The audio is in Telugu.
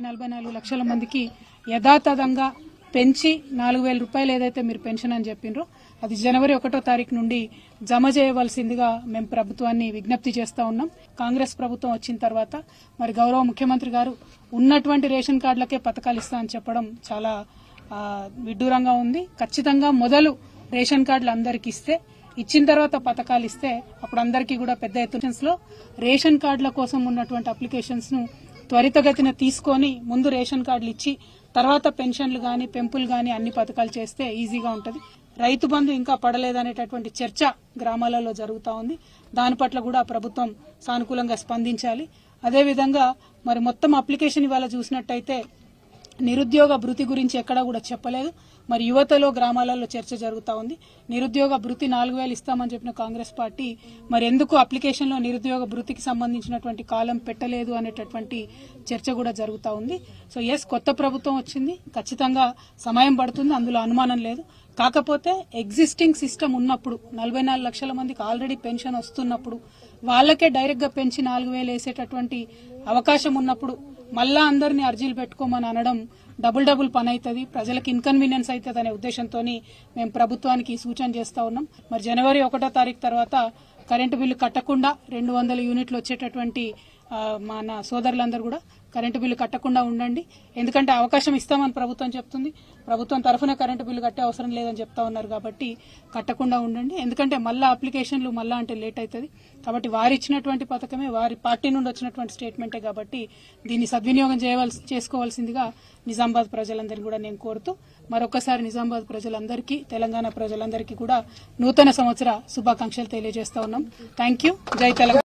నలభై నాలుగు లక్షల మందికి యథాతథంగా పెంచి నాలుగు వేల రూపాయలు ఏదైతే మీరు పెన్షన్ అని చెప్పిండ్రో అది జనవరి ఒకటో తారీఖు నుండి జమ చేయవలసిందిగా మేము ప్రభుత్వాన్ని విజ్ఞప్తి చేస్తా ఉన్నాం. కాంగ్రెస్ ప్రభుత్వం వచ్చిన తర్వాత మరి గౌరవ ముఖ్యమంత్రి గారు ఉన్నటువంటి రేషన్ కార్డులకే పథకాలు ఇస్తా అని చెప్పడం చాలా విడ్డూరంగా ఉంది. ఖచ్చితంగా మొదలు రేషన్ కార్డులు అందరికి ఇస్తే ఇచ్చిన తర్వాత పథకాలు ఇస్తే అప్పుడు అందరికీ కూడా పెద్ద ఎత్తున లో రేషన్ కార్డుల కోసం ఉన్నటువంటి అప్లికేషన్స్ను త్వరితగతిన తీసుకొని ముందు రేషన్ కార్డులు ఇచ్చి తర్వాత పెన్షన్లు గాని పెంపులు గాని అన్ని పథకాలు చేస్తే ఈజీగా ఉంటుంది. రైతు బంధు ఇంకా పడలేదనేటటువంటి చర్చ గ్రామాలలో జరుగుతూ ఉంది. దాని పట్ల కూడా ప్రభుత్వం సానుకూలంగా స్పందించాలి. అదేవిధంగా మరి మొత్తం అప్లికేషన్ ఇవాళ చూసినట్టయితే నిరుద్యోగ భృతి గురించి ఎక్కడా కూడా చెప్పలేదు. మరి యువతలో గ్రామాలలో చర్చ జరుగుతా ఉంది. నిరుద్యోగ భృతి నాలుగు వేలు ఇస్తామని చెప్పిన కాంగ్రెస్ పార్టీ మరి ఎందుకు అప్లికేషన్లో నిరుద్యోగ భృతికి సంబంధించినటువంటి కాలం పెట్టలేదు అనేటటువంటి చర్చ కూడా జరుగుతూ ఉంది. సో ఎస్ కొత్త ప్రభుత్వం వచ్చింది. ఖచ్చితంగా సమయం పడుతుంది. అందులో అనుమానం లేదు. కాకపోతే ఎగ్జిస్టింగ్ సిస్టమ్ ఉన్నప్పుడు నలభై నాలుగు లక్షల మందికి ఆల్రెడీ పెన్షన్ వస్తున్నప్పుడు వాళ్ళకే డైరెక్ట్గా పెంచి నాలుగు వేలు వేసేటటువంటి అవకాశం ఉన్నప్పుడు మళ్ళా అందరినీ అర్జీలు పెట్టుకోమని అనడం డబుల్ డబుల్ పని అవుతుంది ప్రజలకు ఇన్కన్వీనియన్స్ అవుతుంది అనే ఉద్దేశంతో మేము ప్రభుత్వానికి సూచన చేస్తూ ఉన్నాం. మరి జనవరి ఒకటో తారీఖు తర్వాత కరెంటు బిల్లు కట్టకుండా రెండు వందల యూనిట్లు వచ్చేటటువంటి మన సోదరులందరూ కూడా కరెంటు బిల్లు కట్టకుండా ఉండండి. ఎందుకంటే అవకాశం ఇస్తామని ప్రభుత్వం చెప్తుంది. ప్రభుత్వం తరఫున కరెంటు బిల్లు కట్టే అవసరం లేదని చెప్తా ఉన్నారు కాబట్టి కట్టకుండా ఉండండి. ఎందుకంటే మళ్ళా అప్లికేషన్లు మళ్ళా అంటే లేట్ అవుతుంది. కాబట్టి వారు ఇచ్చినటువంటి పథకమే వారి పార్టీ నుండి వచ్చినటువంటి స్టేట్మెంటే కాబట్టి దీన్ని సద్వినియోగం చేయవలసి చేసుకోవాల్సిందిగా నిజామాబాద్ ప్రజలందరినీ కూడా నేను కోరుతూ మరొకసారి నిజామాబాద్ ప్రజలందరికీ తెలంగాణ ప్రజలందరికీ కూడా నూతన సంవత్సర శుభాకాంక్షలు తెలియజేస్తా ఉన్నాం. Thank you. జై తెలంగాణ.